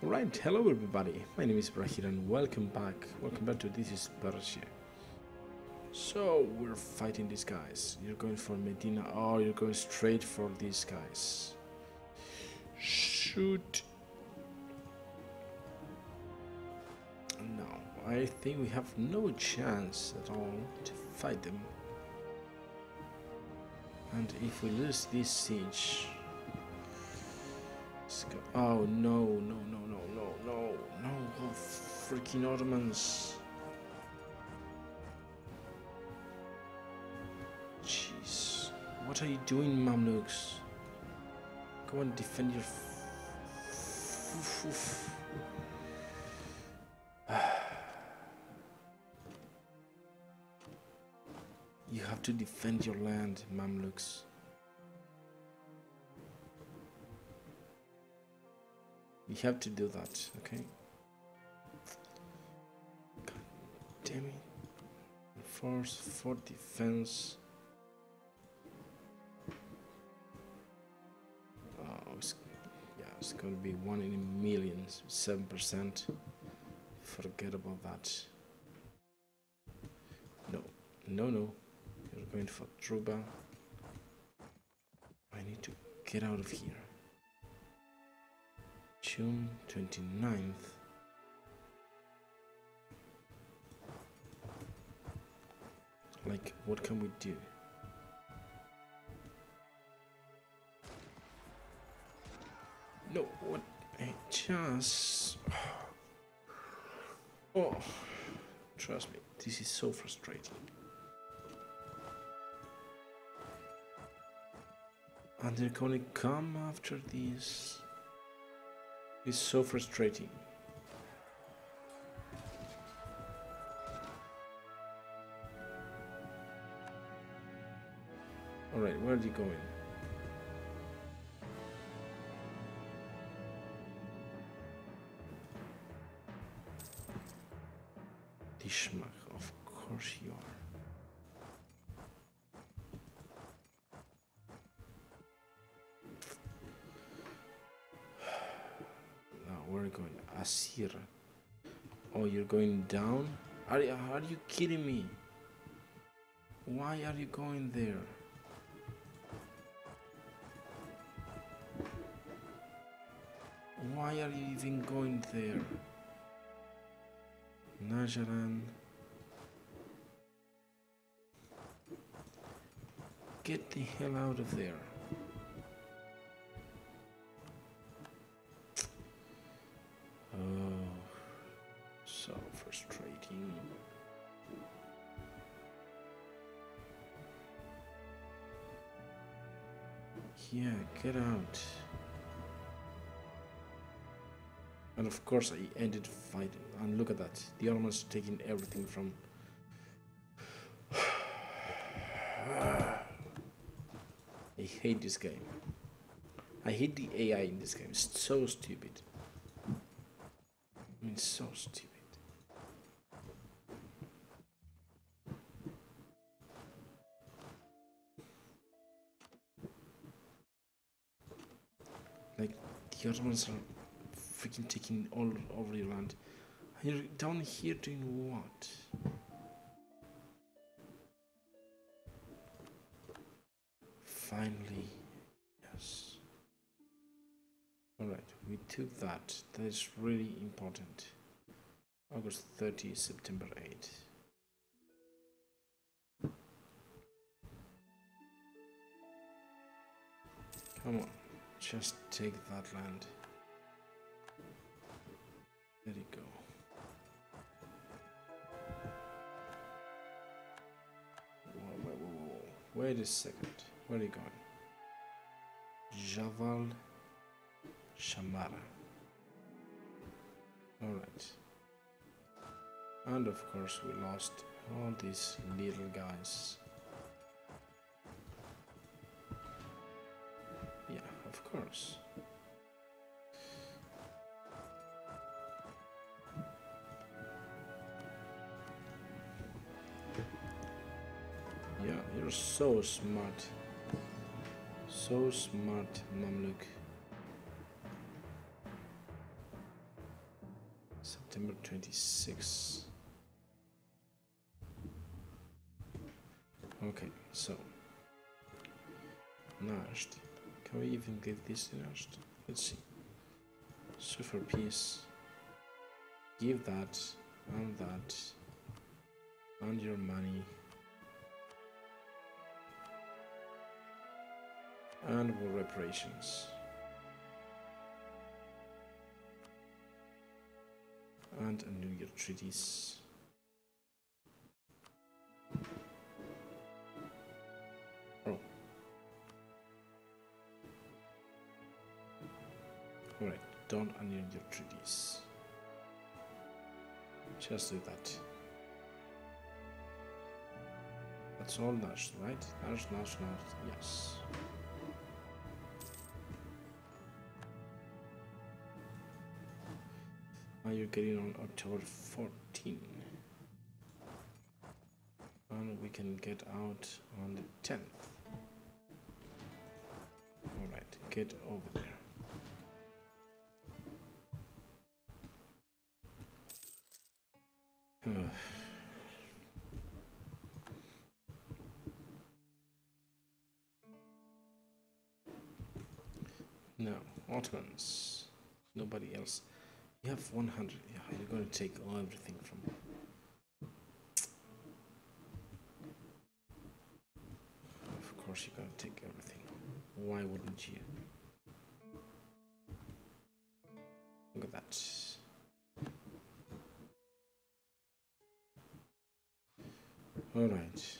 Alright, hello everybody. My name is Brahir and welcome back. Welcome back to This is Persia. So, we're fighting these guys. You're going for Medina. Oh, you're going straight for these guys. Shoot. No, I think we have no chance at all to fight them. And if we lose this siege, Oh no, no, no, no, no, no, no, oh, freaking Ottomans. Jeez. What are you doing, Mamluks? Go and defend your. you have to defend your land, Mamluks. You have to do that, okay? God damn it. Force for defense. Oh, it's, yeah, it's gonna be one in a million, seven percent. Forget about that. No, no, no. You're going for Truba. I need to get out of here. June 29th. Like, what can we do? No, what? I just. Oh, trust me, this is so frustrating. And they're gonna come after this. It's so frustrating. Alright, where are you going? Going? Asir. Oh, you're going down? Are, are you kidding me? Why are you going there? Why are you even going there? Najaran. Get the hell out of there. And of course I ended fighting. And look at that. The Ottomans taking everything from... I hate this game. I hate the AI in this game. It's so stupid. I mean, so stupid. Like, the Ottomans are freaking taking all over your land. And you're down here doing what? Finally, yes. Alright, we took that. That is really important. August 30, September 8. Come on. Just take that land. There you go. Whoa, whoa, whoa, Wait a second. Where are you going? Javal Shamara. Alright. And of course we lost all these little guys. Yeah, of course. You're so smart. So smart, Mamluk. September 26. Okay, so Nashed. Can we even get this Nashed? Let's see. Super piece. Give that and that and your money and war reparations. And a New Year treaties. Oh. Alright, don't annul your treaties. Just do that. That's all nudged, right? Nudge, nudge, nudge, yes. You're getting on October 14. And we can get out on the 10th. Alright, get over there. No, Ottomans. Nobody else. You have 100. Yeah, you're going to take everything from. Of course, you're to take everything. Why wouldn't you? Look at that. All right.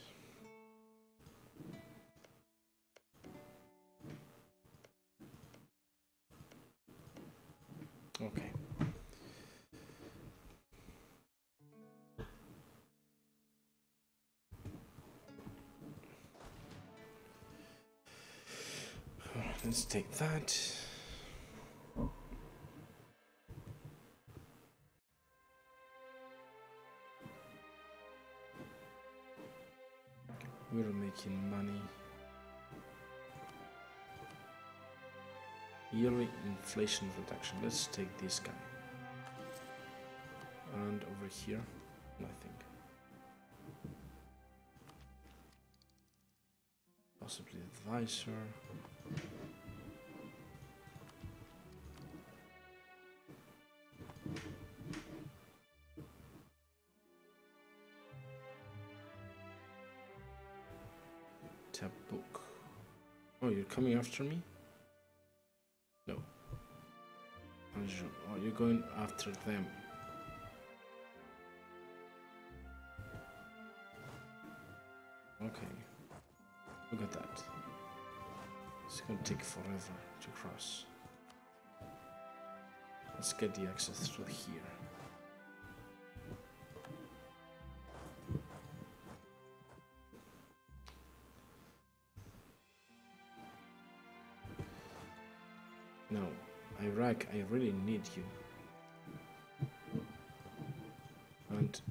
Let's take that. We're making money. Yearly inflation reduction. Let's take this guy. And over here, nothing. Possibly advisor. Coming after me? No. Anjou. Oh, you're going after them. Okay. Look at that. It's gonna take forever to cross. Let's get the access through here. Iraq, I really need you. And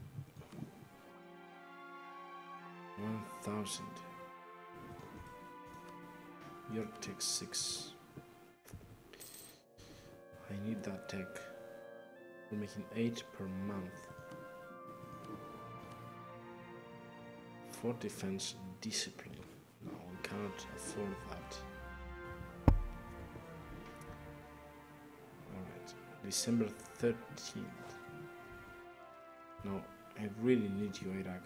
1000. Your tech 6. I need that tech. We're making 8 per month. For defense discipline. No, we cannot afford that. December 13th. No, I really need you, Iraq.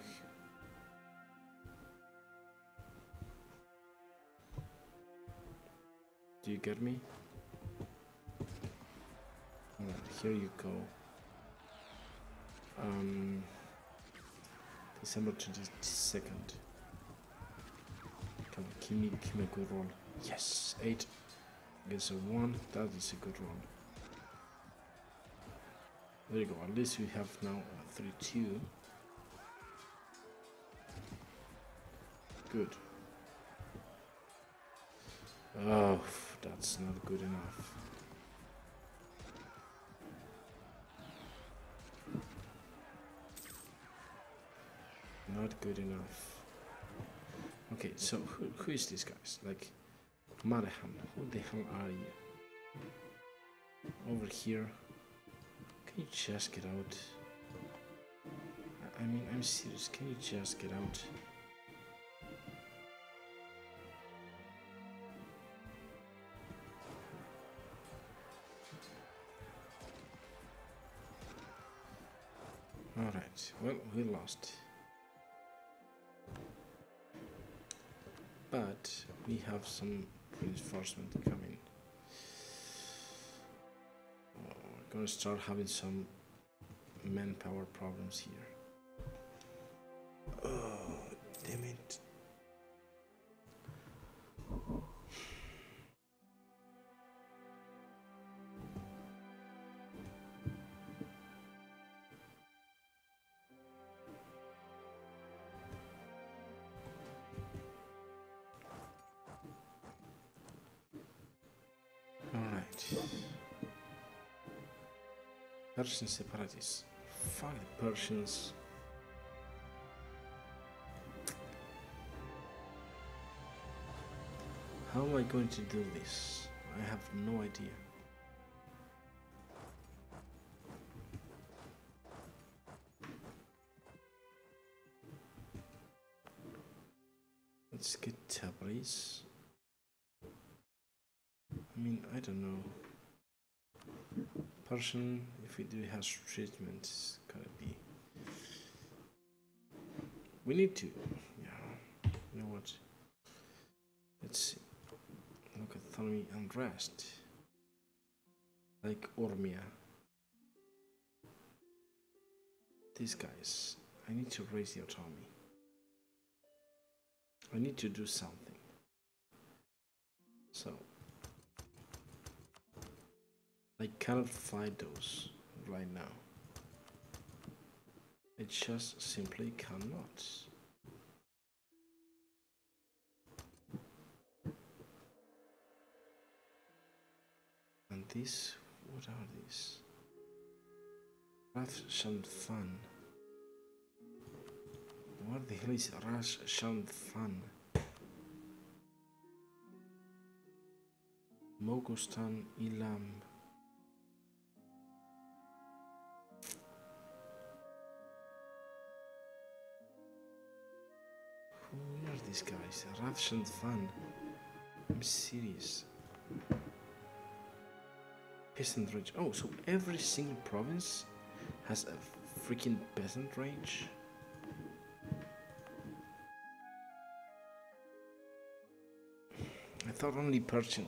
Do you get me? Here you go. Um, December 22nd. Come on, give me, give me a good roll. Yes, 8 against a 1. That is a good roll. There you go. At least we have now a 3 2. Good. Oh, that's not good enough. Not good enough. Okay, so who, who is this guys? Like, Marahan, who the hell are you? Over here. Can you just get out? I mean, I'm serious. Can you just get out? Alright, well, we lost. But we have some reinforcement coming. Gonna start having some manpower problems here. Oh, Persian separatists. Fuck the Persians. How am I going to do this? I have no idea. Let's get Tabriz. I mean, I don't know. Persian, if it do has treatment, it's gotta be. We need to, yeah. You know what? Let's see. Look at autonomy and rest. Like Ormia. These guys, I need to raise the autonomy. I need to do something. So, I cannot find those right now. I just simply cannot. And these, what are these? Rath Shanfan. What the hell is Rash Shanfan? Mogostan Ilam. These guys? Rath Shanfan. I'm serious. Peasant range. Oh, so every single province has a freaking peasant range? I thought only Persian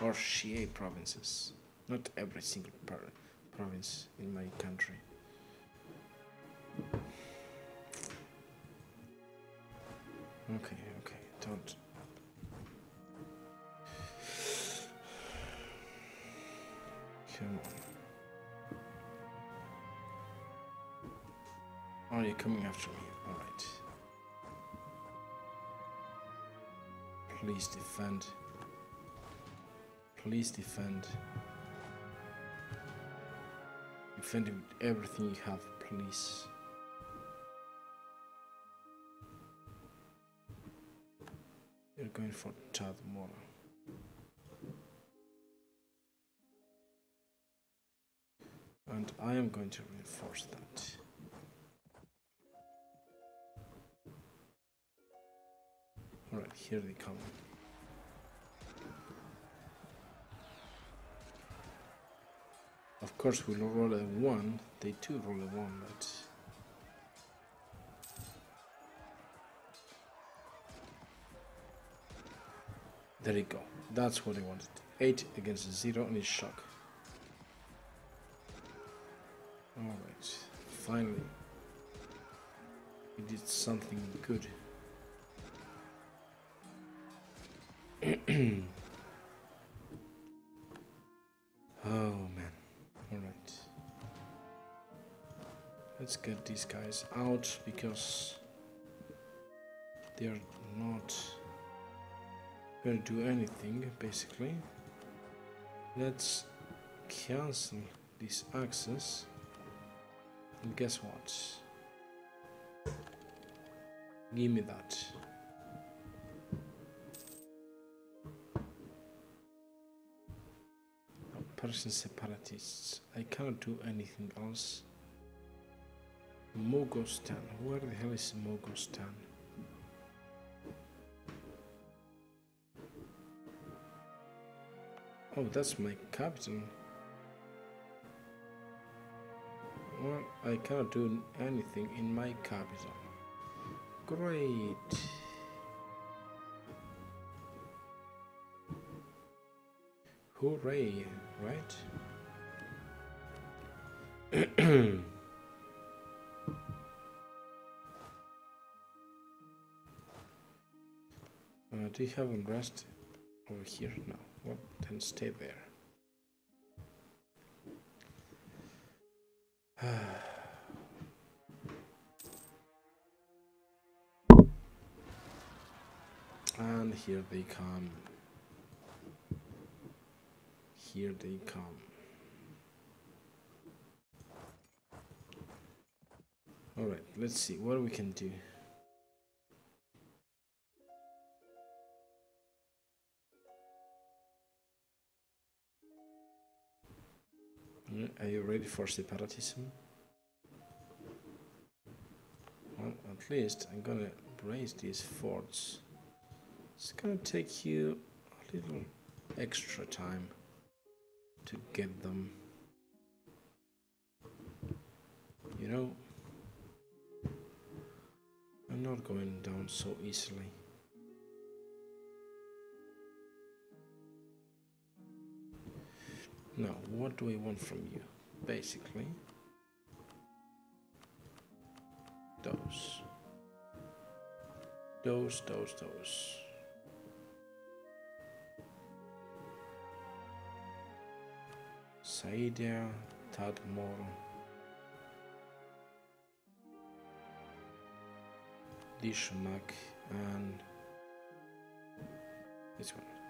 or Shia provinces, not every single province in my country. Okay, okay, don't. Come on. Oh, you're coming after me. Alright. Please defend. Please defend. Defend with everything you have, please. You're going for Chad Mora. And I am going to reinforce that. Alright, here they come. Of course, we'll roll a 1. They too roll a 1, but... There you go. That's what I wanted. 8 against 0 and it's shock. Alright, finally. We did something good. oh man. Alright. Let's get these guys out because they're not gonna do anything basically. Let's cancel this access. And guess what? Give me that. Persian separatists. I cannot do anything else. Mogostan. Where the hell is Mogostan? Oh, that's my captain. Well, I cannot do anything in my capital. Great. Hooray, right? uh, do you have unrest over here? No. Well, then stay there. and here they come. Here they come. Alright, let's see what we can do. Are you ready for separatism? Well, at least I'm gonna raise these forts. It's gonna take you a little extra time to get them. You know, I'm not going down so easily. Now, what do I want from you? Basically, those. Those, those, those. Saidia, Tadmor. Dishmak, and this one.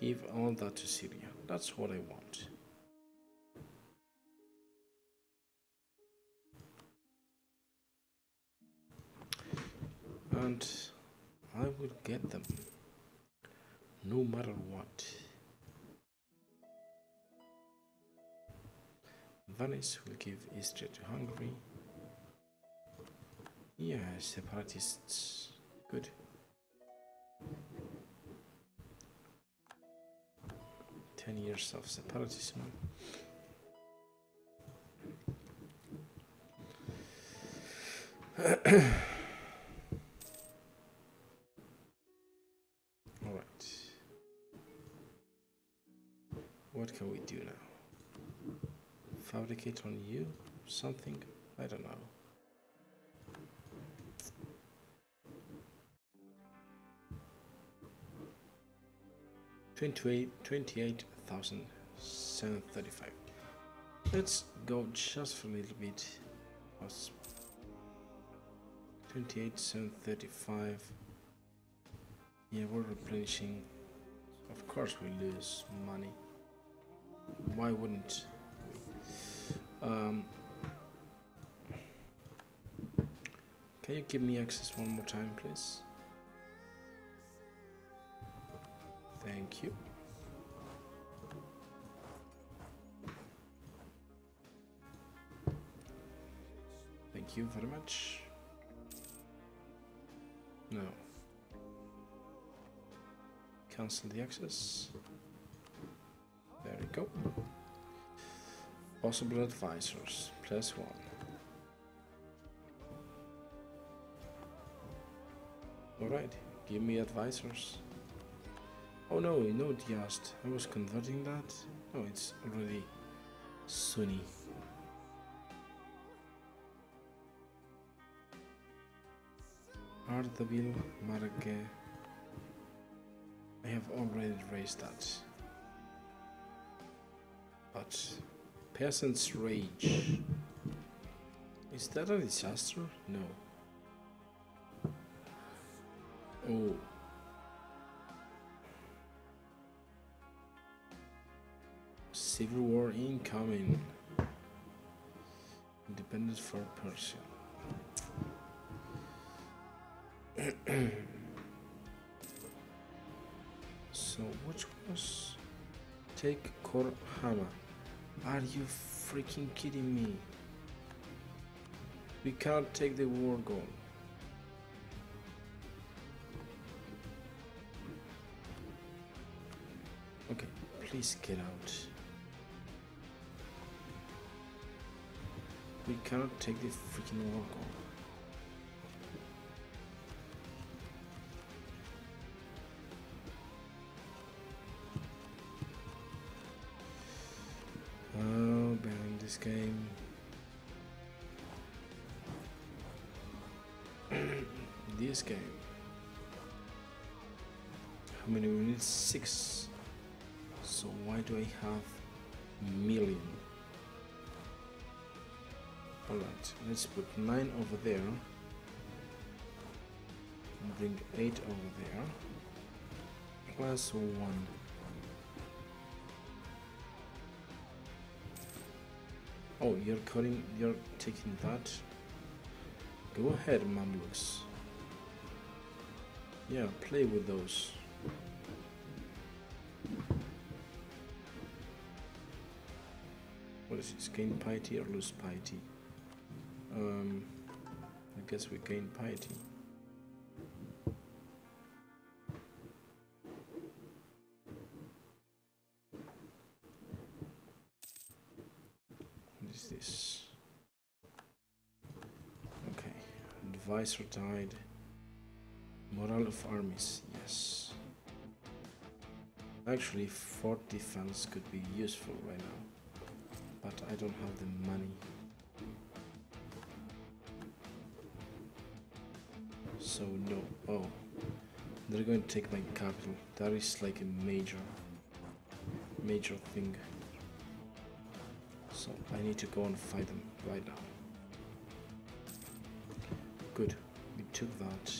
Give all that to Syria. That's what I want. And I will get them no matter what. Venice will give Istria to Hungary. Yeah, separatists. Good. 10 years of separatism. Alright. What can we do now? Fabricate on you something? I don't know. 28,735. Let's go just for a little bit. 28,735. Yeah, we're replenishing. Of course, we lose money. Why wouldn't we? Um, can you give me access one more time, please? Thank you. Thank you very much. No. Cancel the access. There we go. Possible advisors, plus one. Alright, give me advisors. Oh no, no just. I was converting that. Oh, it's already Sunni. Ardabil Marge. I have already raised that. But Peasant's Rage. Is that a disaster? No. Oh. Civil war incoming. Independence for Persia. so which was Take Korhama. Are you freaking kidding me? We can't take the war goal. Okay, please get out. We cannot take the freaking goal. Oh, ban this game. this game. How many we need? Six. So why do I have Let's put nine over there. and Bring eight over there. Plus one. Oh, you're cutting, you're taking that. Go ahead, Mamluks. Yeah, play with those. What is it Gain piety or lose piety? Um, I guess we gain piety. What is this? Okay, advisor died. Morale of armies, yes. Actually, fort defense could be useful right now, but I don't have the money. So no. Oh, they're going to take my capital. That is like a major, major thing. So I need to go and fight them right now. Good. We took that.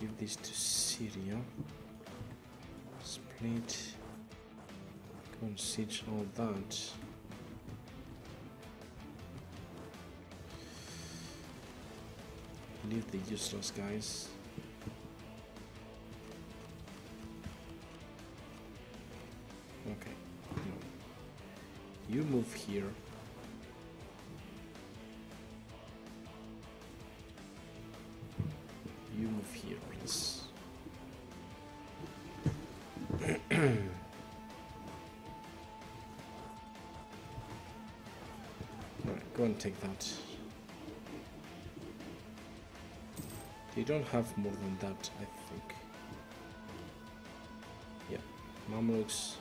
Give this to Syria. Split. Go and siege all that. Leave the useless guys. Okay. No. You move here. You move here, please. Alright, go and take that. Don't have more than that, I think. Yeah, Mamluks.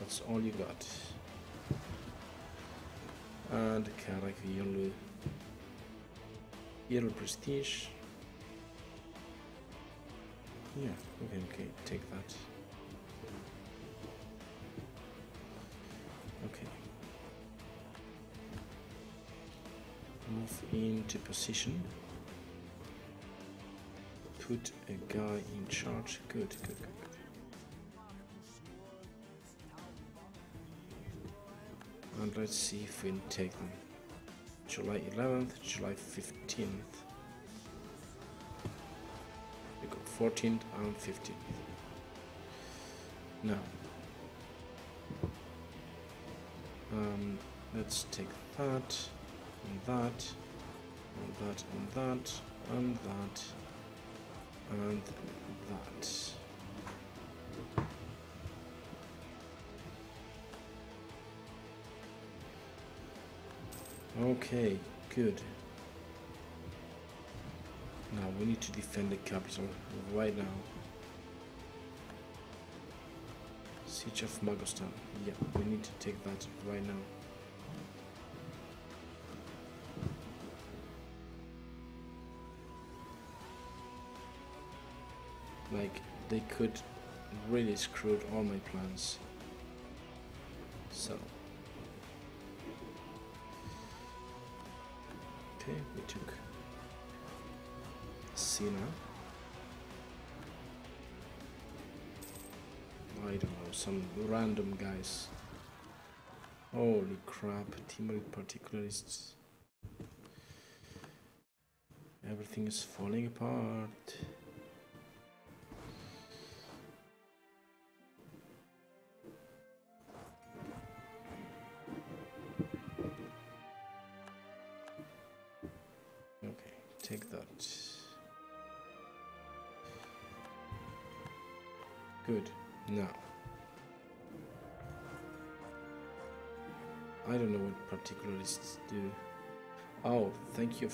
That's all you got. And Karak yellow. Yellow prestige. Yeah, okay, okay, take that. Okay. Move into position. Put a guy in charge. Good, good, good. And let's see if we can take them. July 11th, July 15th. We got 14th and 15th. Now, um, let's take that, and that, and that, and that, and that, and that. Okay, good. Now we need to defend the capital right now. Siege of Mogostan. Yeah, we need to take that right now. Like, they could really screw all my plans. So. Okay, we took Sina. I don't know, some random guys. Holy crap, Timurid particularists. Everything is falling apart.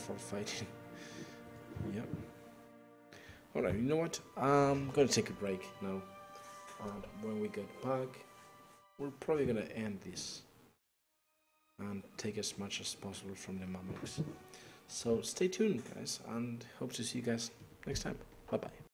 For fighting. yep. Alright, you know what? I'm gonna take a break now. And when we get back, we're probably gonna end this and take as much as possible from the Mamluks. So stay tuned, guys, and hope to see you guys next time. Bye bye.